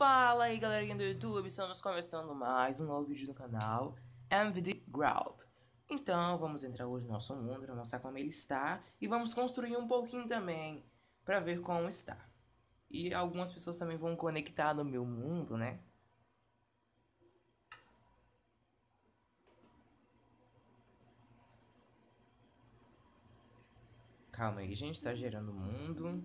Fala aí galerinha do YouTube, estamos começando mais um novo vídeo no canal MVD Group. Então vamos entrar hoje no nosso mundo para mostrar como ele está e vamos construir um pouquinho também para ver como está. E algumas pessoas também vão conectar no meu mundo, né? Calma aí, gente, está gerando o mundo.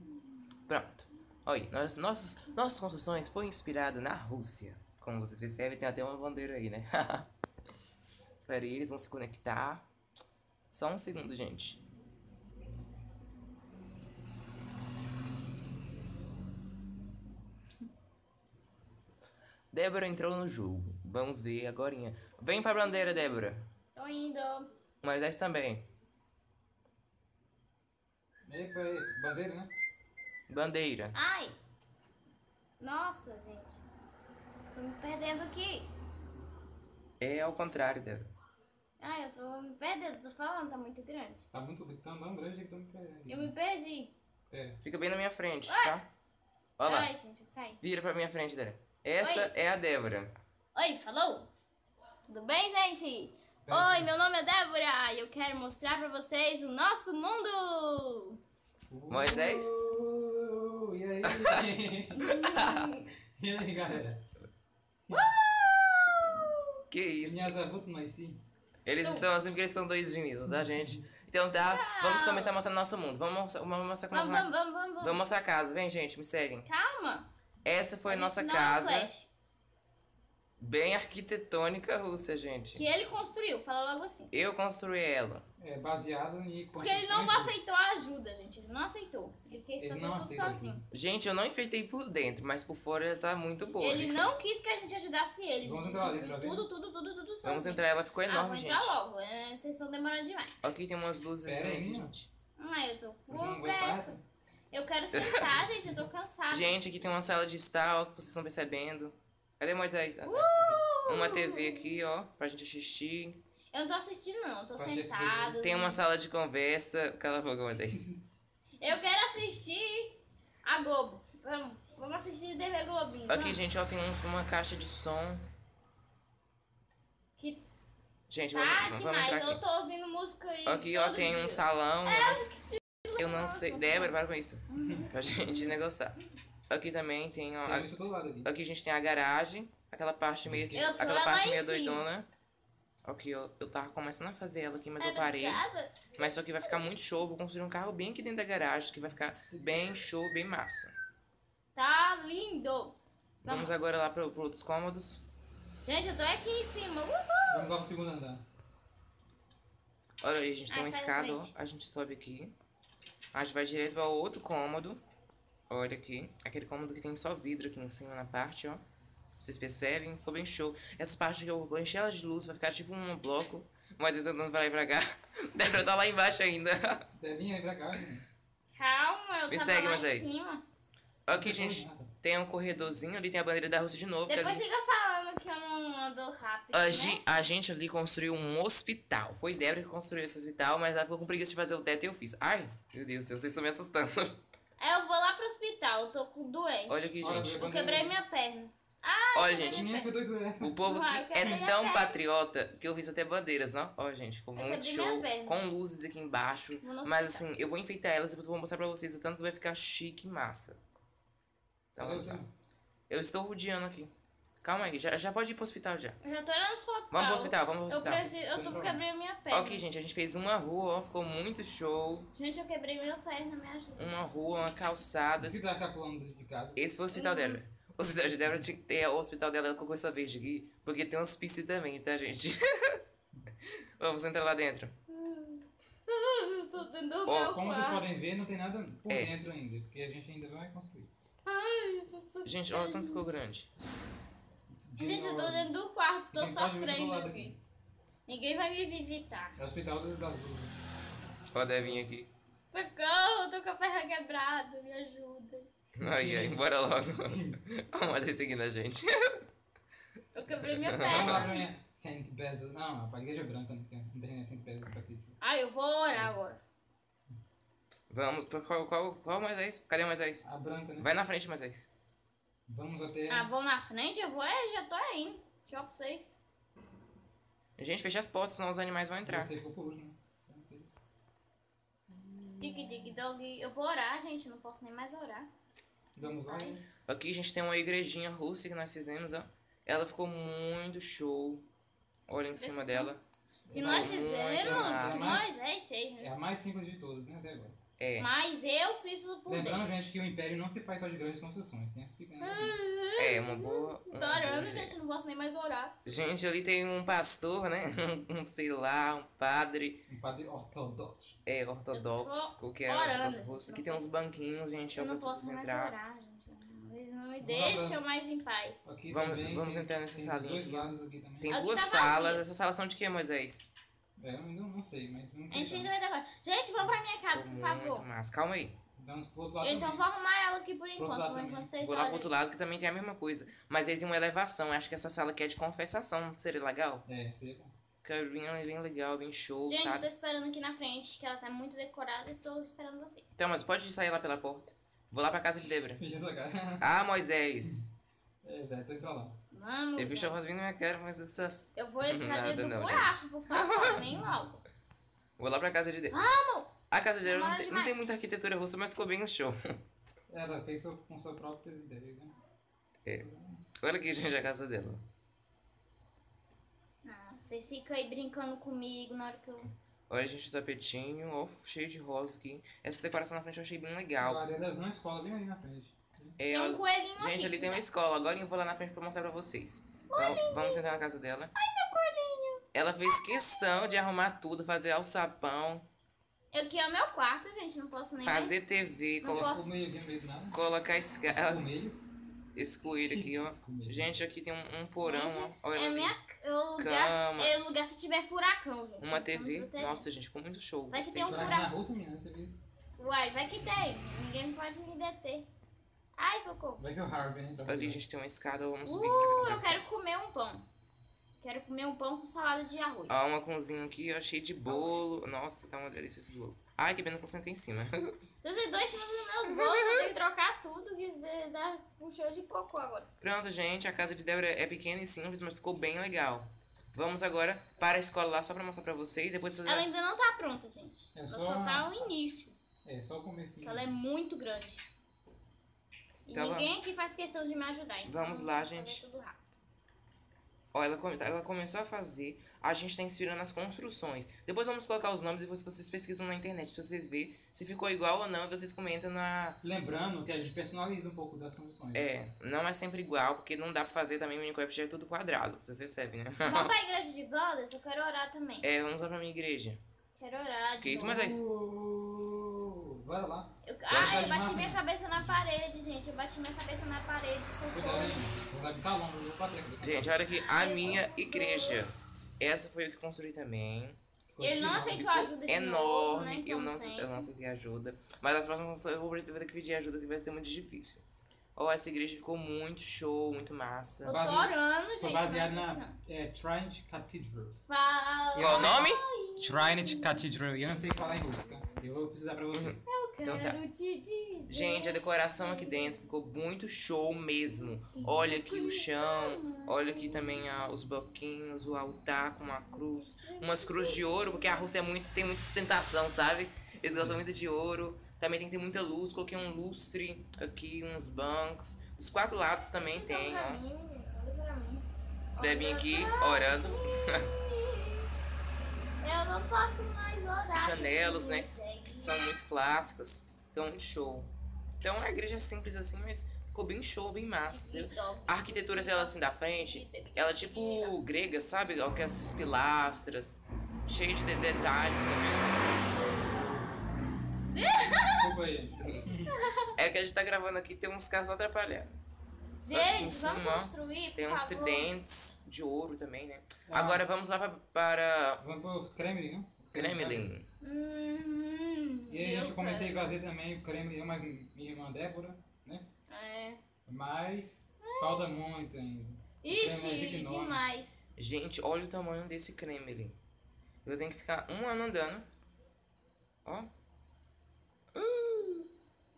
Pronto. Olha, nós, nossas, nossas construções foi inspirada na Rússia. Como vocês percebem, tem até uma bandeira aí, né? Pera aí, eles vão se conectar. Só um segundo, gente. Débora entrou no jogo. Vamos ver agora. Vem pra bandeira, Débora. Tô indo. Moisés também. É, peraí, bandeira, né? Bandeira. Ai! Nossa, gente. Tô me perdendo aqui. É ao contrário, Débora. Ai, eu tô me perdendo. Tô falando, tá muito grande. Tá muito tá tão grande que tô me perdendo. Eu me perdi. Pera. Fica bem na minha frente, Ué. tá? Olha lá. Ai, gente, caí. Vira pra minha frente, Débora. Essa Oi. é a Débora. Oi, falou? Tudo bem, gente? Oi, meu nome é Débora e eu quero mostrar pra vocês o nosso mundo. Moisés? E aí? e aí, galera? Que isso? Eles estão assim porque eles são dois mesmo, tá, gente? Então tá, vamos começar a mostrar nosso mundo. Vamos mostrar, vamos mostrar como Vamos, vamos, vamos, vamos. vamos. Vamos mostrar a casa. Vem, gente, me seguem. Calma. Essa foi a nossa é um casa. flash. Bem arquitetônica russa, gente. Que ele construiu, fala logo assim. Eu construí ela. É baseado em Porque ele não aceitou a ajuda, gente. Ele não aceitou. Ele quis Ele fazer não tudo aceita sozinho. Gente, eu não enfeitei por dentro, mas por fora ela tá muito boa. Ele não quis que a gente ajudasse ele, Vamos gente. entrar ali construiu ver? tudo, tudo, tudo, tudo sozinho. Vamos entrar, ela ficou Ah, enorme, vou entrar gente. logo. é, Vocês estão demorando demais. Aqui tem umas luzes Pera aí, gente. Ah, eu tô com pressa. Eu quero sentar, gente. Eu tô cansada. Gente, aqui tem uma sala de estar, ó, que vocês estão percebendo. Cadê Moisés? Ah, tá. Uh! Uma TV aqui, ó, pra gente assistir. Eu não tô assistindo, não. Eu tô Pra assistir sentada. Tem uma sala de conversa. Cala a boca, Moisés. Eu quero assistir a Globo. Vamos, vamos assistir TV Globinho. Aqui, vamos. gente, ó, tem um- uma caixa de som. Que Gente, tá vamos, vamos demais. entrar Eu aqui. tô ouvindo música aí. Aqui, ó, tem dia. um salão. É, eu, eu não, esqueci. eu não sei. Débora, para com isso. Pra gente negociar. Aqui também tem, ó. Tem a- isso todo lado aqui. Aqui a gente tem a garagem. Aquela parte meio. Eu Aquela parte meio doidona. Aqui, ó. Eu tava começando a fazer ela aqui, mas Tá eu parei. Mas só que vai ficar muito show. Vou construir um carro bem aqui dentro da garagem, que vai ficar bem show, bem massa. Tá lindo. Vamos agora lá para outros cômodos. Gente, eu tô aqui em cima. Uhul. Vamos lá pro segundo andar. Olha aí, a gente tem Ai, uma escada, ó. A gente sobe aqui. A gente vai direto para outro cômodo. Olha aqui. Aquele cômodo que tem só vidro aqui em cima na parte, ó. Vocês percebem? Ficou bem show. Essa parte que eu vou encher ela de luz, vai ficar tipo um bloco. Mas eu tô andando pra lá e pra cá. Débora tá lá embaixo ainda. Devinha aí pra cá, gente. Calma, eu Me tava segue, lá Moisés. em cima. Aqui, Você gente, tem um corredorzinho. Ali tem a bandeira da Rússia de novo. Depois ali- fica falando que eu não ando rápido, A, né? a gente ali construiu um hospital. Foi Débora que construiu esse hospital, mas ela ficou com preguiça de fazer o teto e eu fiz. Ai, meu Deus do céu, vocês estão me assustando. Aí eu vou lá pro hospital, eu tô com doente. Olha aqui, Olha, gente. Eu quebrei minha perna. Ah, Olha, gente. O povo que é tão patriota que eu fiz até bandeiras, não? Ó, gente, ficou muito show. Com luzes aqui embaixo. Mas assim, eu vou enfeitar elas e depois eu vou mostrar pra vocês o tanto que vai ficar chique e massa. Então Cadê vamos lá. Eu estou rodeando aqui. Calma aí, já, já pode ir pro hospital já. Eu já tô indo no hospital. Vamos pro hospital, vamos pro Eu, hospital. preciso, eu tô quebrei minha perna. Ok, gente, a gente fez uma rua, ó, ficou muito show. Gente, eu quebrei minha perna, me ajuda. Uma rua, uma calçada. Se tá pulando de casa. Esse foi o hospital dela. O hospital de Débora tinha que ter o hospital dela com essa verde aqui, porque tem um hospício também, tá, gente? Vamos entrar lá dentro. Eu tô dentro do Ó, meu Como vocês quarto. podem ver, não tem nada por É. dentro ainda, porque a gente ainda vai construir. Ai, eu tô sofrendo. Gente, olha o tanto ficou grande. De Gente, eu tô dentro do quarto, tô Ninguém pode do sofrendo lado aqui. aqui. Ninguém vai me visitar. É o hospital das das luzes. Ó, deve vir aqui. Socorro, tô com a perna quebrada, me ajuda. Aí, aí, bora logo. Vamos aí seguindo a gente. Eu quebrei minha pra perna. Saint Basil. Não, pra igreja branca, não tem não tem Saint Basil Cathedral. Ai, eu vou orar agora. Vamos, pra qual, qual, qual Moisés? Cadê o Moisés? A branca, né? Vai na frente, Moisés. Vamos até. Ah, vou na frente, eu vou, é, já tô aí. Tchau pra vocês. Gente, fecha as portas, senão os animais vão entrar. Você ficou por último. Dig, dig, dog. Eu vou orar, gente. Não posso nem mais orar. Vamos lá. Mas- Aqui a gente tem uma igrejinha russa que nós fizemos, ó. Ela ficou muito show. Olha em cima dela. Que nós fizemos, nós, é seis, É né? a mais simples de todas, né? Até agora. É. Mas eu fiz o por Lembrando, dentro. gente, que o Império não se faz só de grandes construções. Tem as pequenas. É, uma boa. uma Tô orando, gente. Não posso nem mais orar. Gente, ali tem um pastor, né? Um, sei lá, um padre Um padre ortodoxo. é, ortodoxo, tô orando, gente, rosto. não Aqui tem uns banquinhos, gente, ó, Eu não posso mais entrar. orar, gente. Eles não me Vamos deixam mais em paz. Aqui Vamos- vamos tem- entrar nessa tem salinha dois aqui. lados aqui. Tem Aqui duas tá salas. Essa sala são de que, Moisés? É, eu ainda não sei, mas não A gente ainda vai decorar. Gente, vamos pra minha casa, por favor. massa. Calma aí. Vamos pro outro lado Então também. vou arrumar ela aqui por enquanto. Por também. enquanto vocês Vou lá pro outro lado que também tem a mesma coisa. Mas ele tem uma elevação. Acho que essa sala aqui é de confessação. Seria legal? É, seria bom. Fica bem, bem legal, bem show, Gente, eu tô sabe? esperando aqui na frente, que ela tá muito decorada e tô esperando vocês. Então, mas pode sair lá pela porta. Vou lá pra casa de Débora. Fecha essa cara. Ah, Moisés. É, velho, tô indo pra lá. Vamos. Gente. a vindo na minha cara, mas essa. Eu vou entrar Nada dentro do não, buraco, por favor, nem logo. Vou lá pra casa de Débora. Vamos! A casa de Débora não, tem- não tem muita arquitetura russa, mas ficou bem um show. Ela fez com suas próprias ideias, né? É. Olha aqui, gente, a casa dela. Ah, vocês ficam aí brincando comigo na hora que eu. Olha, gente, o tapetinho, ó, cheio de rosa aqui. Essa decoração na frente eu achei bem A legal. área das não escola bem ali na frente. É, Tem um coelhinho gente, aqui, ali tem uma escola. Agora eu vou lá na frente pra mostrar pra vocês. Vamos entrar na casa dela. Ai, meu coelhinho! Ela fez questão de arrumar tudo, fazer alçapão, Eu que é o meu quarto, gente, não posso nem. fazer TV, Não colo- posso. Aqui colocar esse, Esse ela- esse coelho aqui, ó. Gente, aqui tem um, um porão, Gente, ó. Olha é, ali. minha, é o lugar, Camas. é o lugar se tiver furacão, gente. Uma TV. Nossa, gente, ficou muito show. Vai que Gostei tem um furacão. Uai, vai que tem. Ninguém pode me deter. Ai, socorro. Vai que o Harvey entra. Ali, gente, tem uma escada, vamos subir Uh, eu quero comer um pão. Quero comer um pão com salada de arroz. Ó, uma cozinha aqui, ó, cheio de bolo. Nossa, tá uma delícia esses bolos. Ai, que pena que eu sentei em cima. Vocês dois em cima dos meus bolsos, eu tenho que trocar tudo, que isso dá- um cheiro de cocô agora. Pronto, gente, a casa de Débora é pequena e simples, mas ficou bem legal. Vamos agora para a escola lá, só pra mostrar pra vocês. Depois vocês Ela ainda não tá pronta, gente. É Ela só- só tá no início, É, só o comecinho. que ela é muito grande. E bom. ninguém aqui faz questão de me ajudar, então Vamos lá, gente. Ó, ela, come- ela começou a fazer, a gente tá inspirando as construções. Depois vamos colocar os nomes, depois vocês pesquisam na internet pra vocês verem se ficou igual ou não, e vocês comentam na... Lembrando que a gente personaliza um pouco das construções. É, não é sempre igual, porque não dá pra fazer também, o Minecraft é tudo quadrado, vocês percebem, né? Vamos pra igreja de Wandas? Eu quero orar também. É, vamos lá pra minha igreja. Quero orar de Que isso. Moisés? Uh, bora lá. Eu, ah, eu bati massa, minha né? cabeça na parede, gente. Eu bati minha cabeça na parede, socorro. Gente, olha aqui, a minha igreja. Essa foi eu que construí também. Ele não aceitou ajuda de enorme. novo, né? eu, não, eu não aceitei ajuda. Mas as próximas eu vou ter que pedir ajuda, que vai ser muito difícil. Ó, essa igreja ficou muito show, muito massa. Eu tô orando, gente. Foi baseado não na não. é, Trinity Cathedral. Fala. Qual o nome? Trinity Cathedral. E eu não sei falar em russo, tá? Eu vou precisar pra vocês. Eu Então quero tá. te dizer. Gente, a decoração aqui dentro ficou muito show mesmo. Olha aqui o chão, olha aqui também ah, os bloquinhos, o altar com uma cruz, umas cruzes de ouro, porque a Rússia é muito, tem muita ostentação, sabe? Eles gostam muito de ouro. Também tem que ter muita luz, coloquei um lustre aqui, uns bancos. Dos quatro lados também Olha tem, pra ó. mim, olha pra mim. Debinha aqui, orando. Eu não posso mais orar. Chanelos, né? que Que são muito clássicos. Então, muito show. Então, a igreja é simples assim, mas ficou bem show, bem massa. viu? A arquitetura dela assim da frente, ela é tipo grega, sabe? Com essas pilastras, cheio de de- detalhes também. Desculpa aí. É que a gente tá gravando aqui, tem uns carros atrapalhando. Aqui em Gente, vamos cima, ó, construir, por Tem uns favor. tridentes de ouro também, né? Ah. Agora vamos lá pra, para Vamos pro Kremlin, né? Kremlin. Hum, E aí a gente eu comecei a fazer também o Kremlin, eu mais minha irmã Débora, né? É. Mas falta muito ainda. Ixi, Kremlin é demais. Gente, olha o tamanho desse Kremlin. Eu tenho que ficar um ano andando. Ó. Uh!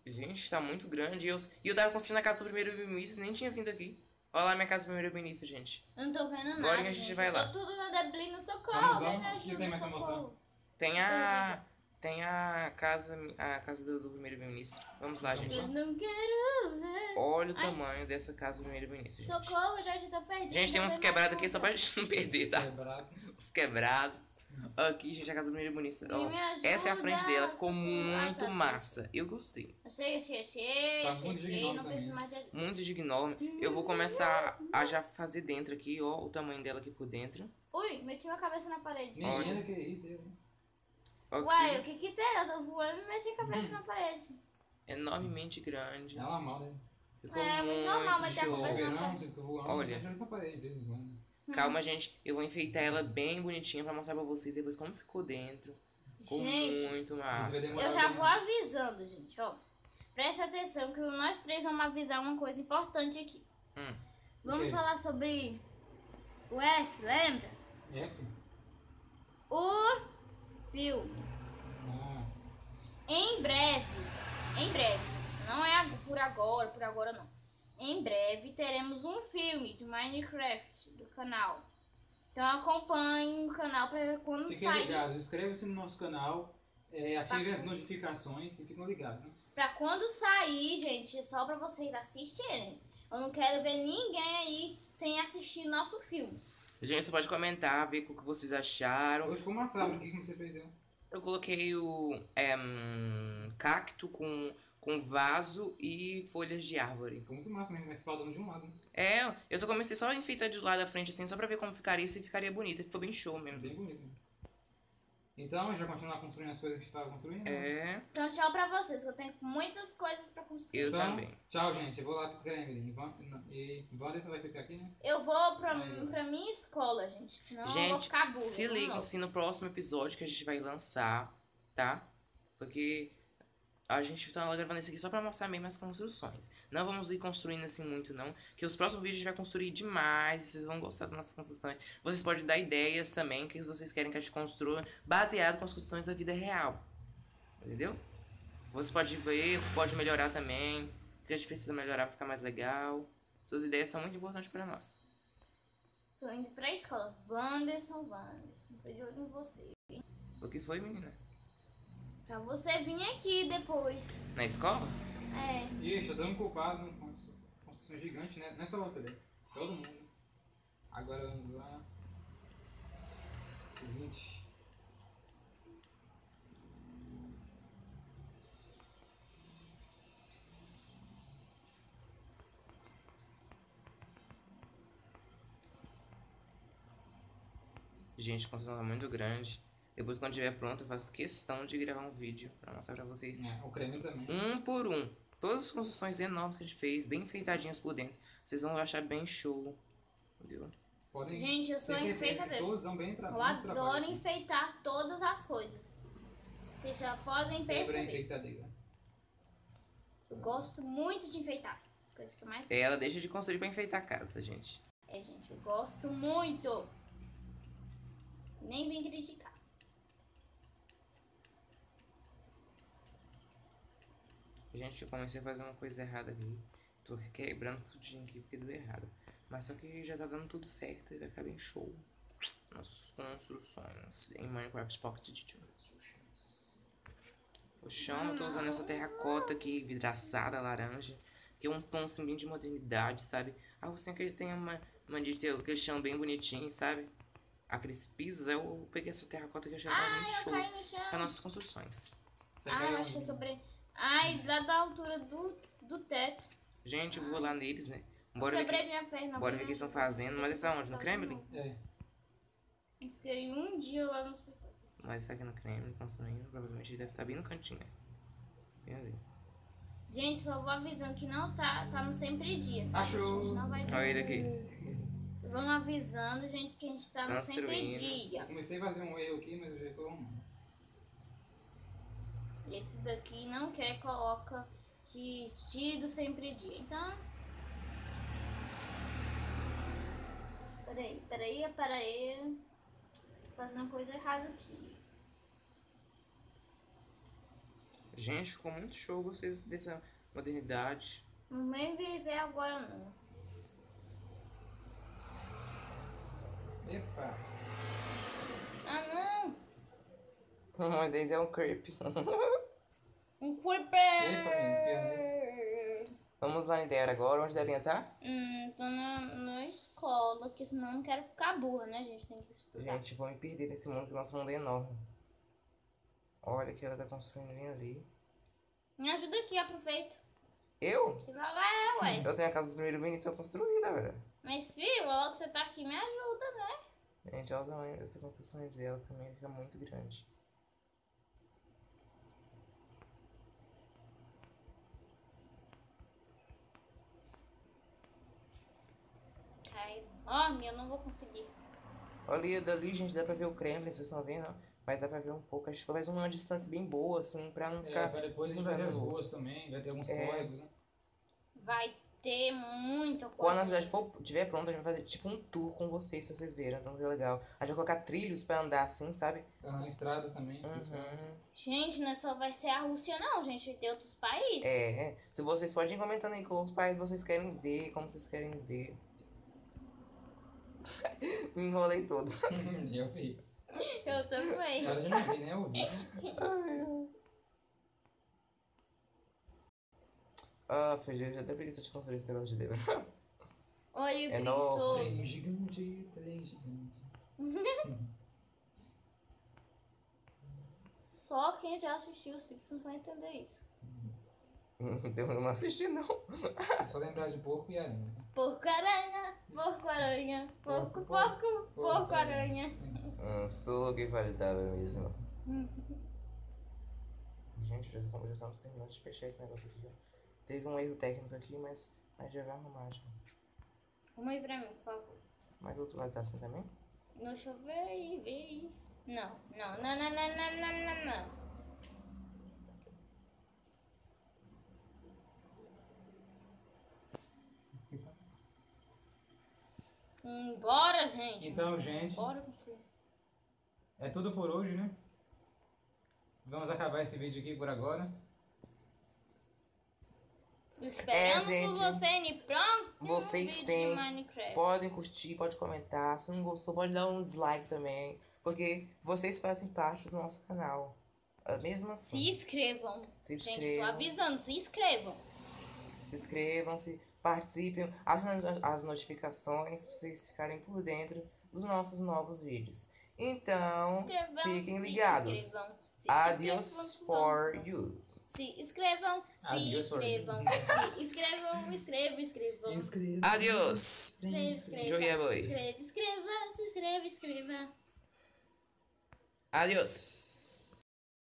Gente, tá muito grande. E eu, e eu tava construindo a casa do primeiro-ministro nem tinha vindo aqui. Olha lá minha casa do primeiro-ministro, gente. Eu não tô vendo nada. Agora que a gente vai eu lá. tô tudo na Deblina, socorro. Vamos lá, me que ajuda, tem mais socorro. Tem a. Tem a casa. A casa do, do primeiro-ministro. Vamos lá, gente. Eu não quero ver. Olha o tamanho dessa casa do primeiro-ministro, gente. Socorro, Jorge, eu tô perdida. Gente, tem uns quebrados aqui só pra gente não perder, tá? Quebrado. Os quebrados. Aqui, gente, a casa do. Ó, E me ajuda, essa é a frente dela. Ficou muito Ah, tá, massa. Eu gostei. Achei, achei, achei. Tá achei, muito achei. Não preciso mais de ajuda. Muito dignome. Eu vou começar a já fazer dentro aqui, ó. O tamanho dela aqui por dentro. Ui, meti minha cabeça na parede. Menina, que isso? eu- Aqui, Uai, o que que tem? Eu tô voando e meti a cabeça na parede. enormemente grande. É normal, né? Ficou É, muito normal, mas tem a Olha. ela na parede de quando. Calma, gente. Eu vou enfeitar ela bem bonitinha pra mostrar pra vocês depois como ficou dentro. Ficou Gente, muito massa. Eu já vou avisando, gente, ó. Presta atenção que nós três vamos avisar uma coisa importante aqui. Hum. Vamos quê? falar sobre o F, lembra? F? O filme. Ah, Em breve, em breve, gente, não é por agora, por agora não. Em breve teremos um filme de Minecraft canal. Então acompanhe o canal para quando fiquem sair. ligados, inscreva-se no nosso canal, é, ativem as notificações e ficam ligados, né? Pra quando sair, gente, é só pra vocês assistirem. Eu não quero ver ninguém aí sem assistir nosso filme. Gente, você pode comentar, ver o que vocês acharam. Hoje ficou uma sábado, o que que você fez? Eu? Eu coloquei o é, hum, cacto com, com vaso e folhas de árvore. Ficou muito massa mesmo, mas faltando de um lado, né? É, eu só comecei só a enfeitar de lado da frente assim, só pra ver como ficaria, se ficaria bonita. Ficou bem show mesmo. Bem bonito. Então, já continuar construindo as coisas que a gente tava construindo? É, Então tchau pra vocês, que eu tenho muitas coisas pra construir. eu então, também. Tchau, gente. Eu vou lá pro Kremlin. E Van- Vanessa vai ficar aqui, né? Eu vou pra, Aí. pra minha escola, gente. Senão eu vou Gente, ficar burra. se lá. se no próximo episódio que a gente vai lançar, tá? Porque a gente tá gravando esse aqui só pra mostrar mesmo as construções. Não vamos ir construindo assim muito, não. Que os próximos vídeos a gente vai construir demais. Vocês vão gostar das nossas construções. Vocês podem dar ideias também que vocês querem que a gente construa baseado com as construções da vida real. Entendeu? Você pode ver, pode melhorar também. O que a gente precisa melhorar pra ficar mais legal. Suas ideias são muito importantes pra nós. Tô indo pra escola. Wanderson, Wanderson. Tô de olho em você. O que foi, menina? Pra você vir aqui depois. Na escola? É. Ixi, eu tô um culpado com construção gigante, né? Não é só você, né? Todo mundo. Agora vamos lá. 20. Gente, a construção tá muito grande. Depois, quando estiver pronto, eu faço questão de gravar um vídeo pra mostrar pra vocês. É, o creme também. Um por um. Todas as construções enormes que a gente fez, bem enfeitadinhas por dentro. Vocês vão achar bem show. Viu? Podem Gente, eu sou enfeitadeira. Todos dão bem tra Eu muito trabalho. adoro enfeitar todas as coisas. Vocês já podem perceber. enfeitadeira. Eu gosto muito de enfeitar. Coisa que eu mais É, Ela deixa de construir pra enfeitar a casa, gente. É, gente, eu gosto muito. Nem vem criticar. Gente, eu comecei a fazer uma coisa errada aqui. Tô quebrando tudinho aqui porque deu errado. Mas só que já tá dando tudo certo e vai ficar bem show. Nossas construções em Minecraft Pocket Edition. O chão, eu tô usando essa terracota aqui, vidraçada, laranja. Que é um tom assim bem de modernidade, sabe? Ah, você que tem uma mania de ter aquele chão bem bonitinho, sabe? Aqueles pisos, eu peguei essa terracota que eu achei Ai, muito show para nossas construções. Você caiu eu acho que eu quebrei. Ai, lá da altura do, do teto. Gente, eu vou lá neles, né? Eu Bora ver, quebrei que, minha perna. bora ver o que eles estão fazendo. Mas está onde? No Kremlin? É. Eu fiquei um dia lá no hospital. Mas está aqui no Kremlin construindo. Provavelmente ele deve estar bem no cantinho. né? Vem ver. Gente, só vou avisando que não tá, tá no sempre dia, tá? Achou. gente? A gente não vai Olha ele aqui. Vamos avisando, gente, que a gente tá no sempre dia. Comecei a fazer um erro aqui, mas eu já estou arrumando. Esse daqui não quer, coloca que tire do sempre dia. Então. Peraí, peraí, peraí. Tô fazendo coisa errada aqui. Gente, ficou muito show vocês dessa modernidade. Não vem viver agora não. Epa. Ah não! Mas esse é um creep. Um creeper! Vamos lá, Nidera, agora. Onde devem estar? Hum, tô na, na escola, porque senão não quero ficar burra, né, gente? Tem que estudar. Gente, vou me perder nesse mundo, que o nosso mundo é enorme. Olha que ela tá construindo bem ali. Me ajuda aqui, aproveita. Eu? Chega lá, ué. Eu tenho a casa dos primeiros ministros construída, velho. Mas, filho, logo que você tá aqui, me ajuda, né? Gente, olha o tamanho dessa construção dela também, fica muito grande. Ó, minha, eu não vou conseguir. Olha dali, gente, dá pra ver o Kremlin, vocês estão vendo? Mas dá pra ver um pouco. A gente faz uma distância bem boa, assim, pra não É, ficar. pra depois a gente vai ver as ruas também, vai ter alguns É. córregos, né? Vai ter muita coisa. Quando a cidade for, tiver pronta, a gente vai fazer tipo um tour com vocês, se vocês verem. Então é legal. A gente vai colocar trilhos pra andar assim, sabe? Aham, estradas também. Uhum. Gente, não é só vai ser a Rússia, não, gente. Vai ter outros países. É, é. Se vocês podem ir comentando aí com os pais vocês querem ver, como vocês querem ver. Me enrolei todo. eu vi. Eu também. Verdade eu não vi, né? Eu ouvi. Ah, Felipe, já até preguiça de construir esse negócio de Deus. Oi, É preguiçoso. Trem gigante, trem gigante. Só quem já assistiu o Simpsons vai entender isso. Eu não assisti, não. É só lembrar de porco e aranha. Porco-aranha, porco-aranha, porco-porco, porco-aranha. Hum, ah, só que faltava mesmo. Uhum. Gente, já, já estamos terminando de fechar esse negócio aqui. Teve um erro técnico aqui, mas, mas já vai arrumar já. Arruma aí pra mim, por favor. Mas o outro lado tá assim também? Não chover e ver. Não, não, não, não, não, não, não. não. Hum, Bora, gente. Então, gente, Bora é tudo por hoje, né? Vamos acabar esse vídeo aqui por agora. Esperamos por gente. você ir pronto. Vocês têm. Podem curtir, pode comentar. Se não gostou, pode dar um dislike também. Porque vocês fazem parte do nosso canal. Ah, Mesmo assim. Se inscrevam. Se Gente, inscrevam. tô avisando, se inscrevam. Se inscrevam-se, participem, as notificações para vocês ficarem por dentro dos nossos novos vídeos. Então, Inscrevam, fiquem ligados. inscrevam, se Adios for you. Se inscrevam, se inscrevam, se inscrevam, inscrevam, inscrevam. Inscreva. Adios. Se inscreva, Joia boy. inscreva, inscreva, se inscreva, inscreva. Adios.